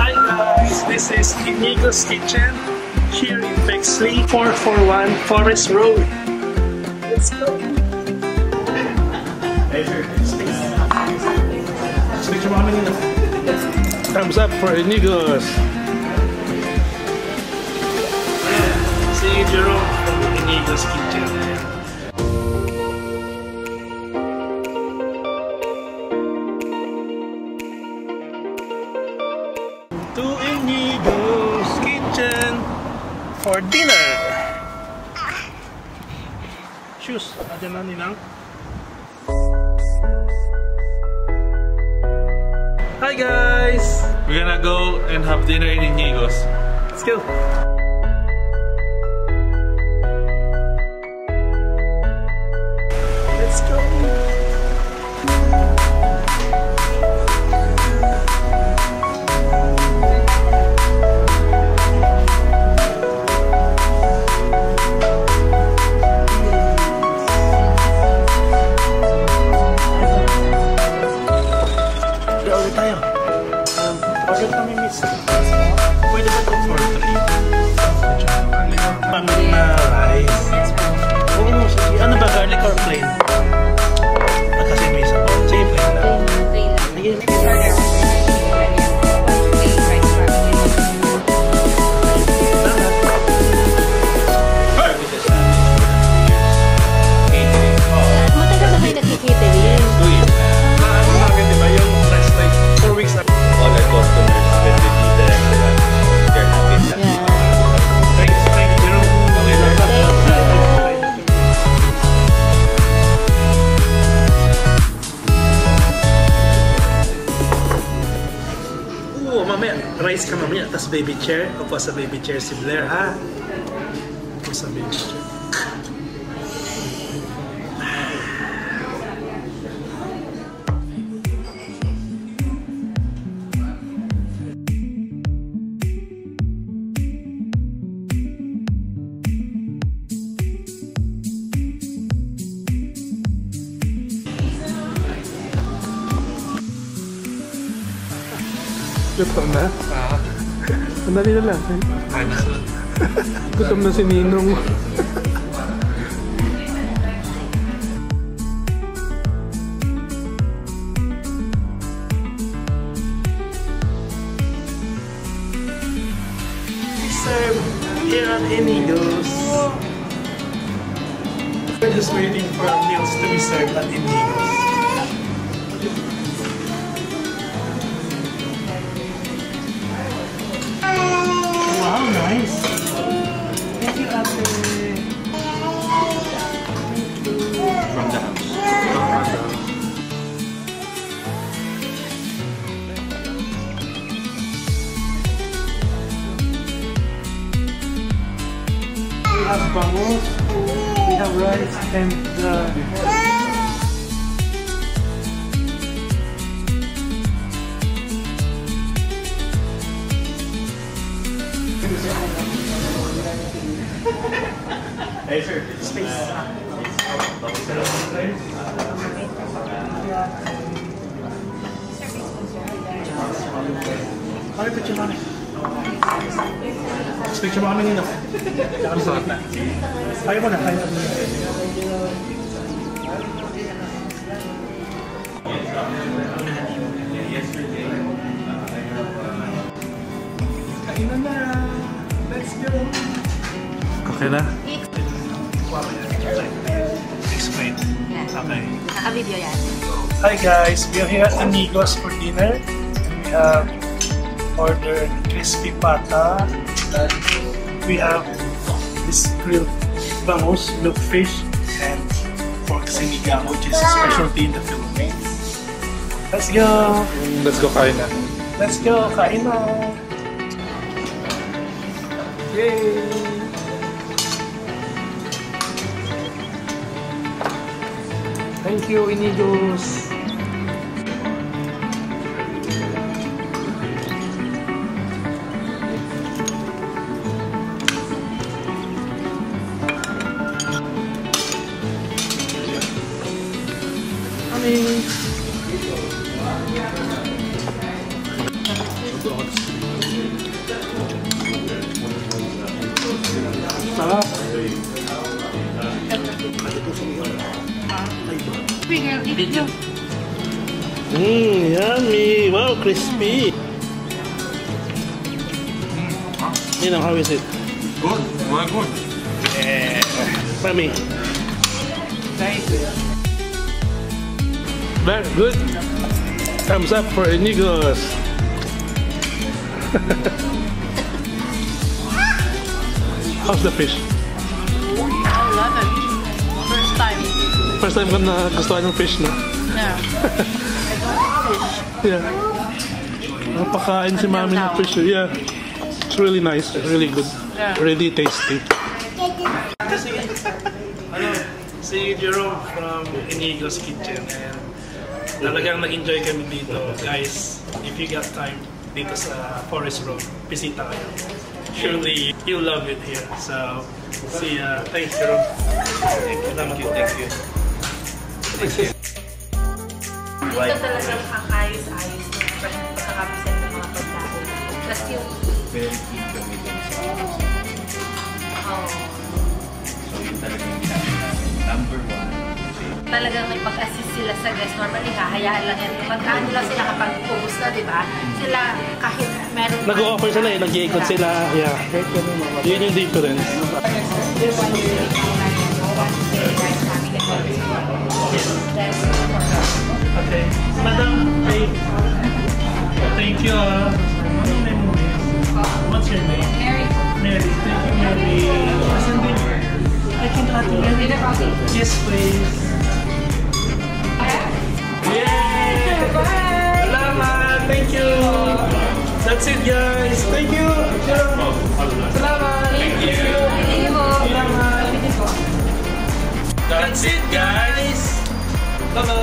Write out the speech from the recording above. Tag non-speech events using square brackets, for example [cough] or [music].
Hi guys, this is Inigo's Kitchen here in Bexley, 441 Forest Road. Let's go! Picture mo nila. Thumbs up for Inigo's. See you Jerome from Inigo's Kitchen. For dinner. Shoes, ada na nilang. Hi guys! We're gonna go and have dinner in Inigo's. Let's go! Rice ka mamaya. Tapos baby chair. Upo sa baby chair si Blair, ha? Upo sa baby chair. Gutom na? Ah, Sandali na lang. Gutom na si Ninong. Here at Inigo's. We're just waiting for our meals to be served at Inigo's. Nice. Thank you, Ate. From the house. We have bangus, we have rice, and uh, Hey, sir. space. Kami picture mo Picture mo kami nino. Tsaka sa gitna. Kaya mo na, kaya mo na. Kainan na! Let's go! Okay na? Explain. Okay. Naka-video yan. Hi guys, we are here at Inigos for dinner. And we have ordered crispy pata. And we have this grilled bangus, milk fish, and pork sinigang, which is a specialty in the Philippines. Let's go! Let's go kain na. Let's go! Kain na! Yay! Thank you, ini jus. Salah. Bigger, video. Mmm, yummy. Wow, crispy. You know, how is it? Good, well good. Yeah. Mami. Very good. Very good. Thumbs up for Inigos. [laughs] How's the fish? First time ko na gustuhan ng fish, no? Yeah. [laughs] Yeah. Napakain si mami ng fish. Yeah. It's really nice. Really good. Yeah. Really tasty. Hello. Si Jerome from Inigos Kitchen. And talagang nag-enjoy kami dito. Guys, if you got time dito sa Forest Road, bisita kayo. Surely, you'll love it here. So, see ya. Thanks, Jerome. Thank you, thank you, thank you. Ito talagang kakayos-ayos ng pagkakapresent ng mga pagkain. Tapos yung, Very keen kami din sa oh, So yun talaga yung ginagawa namin. Number one, talagang may pag-assist sila sa guest. Normally, hahayaan lang yan. Pagkaan lang sila kapag ubus na, di ba? Sila kahit meron Nag-o-offer sila eh. Nag-iikot sila. Yeah. Yun yung difference. need that, Rocky? Yes, please. Okay. Yay! Bye! Salamat! Thank you! That's it, guys! Thank you! Salamat! Thank you! Salamat! That's it, guys! Bye-bye!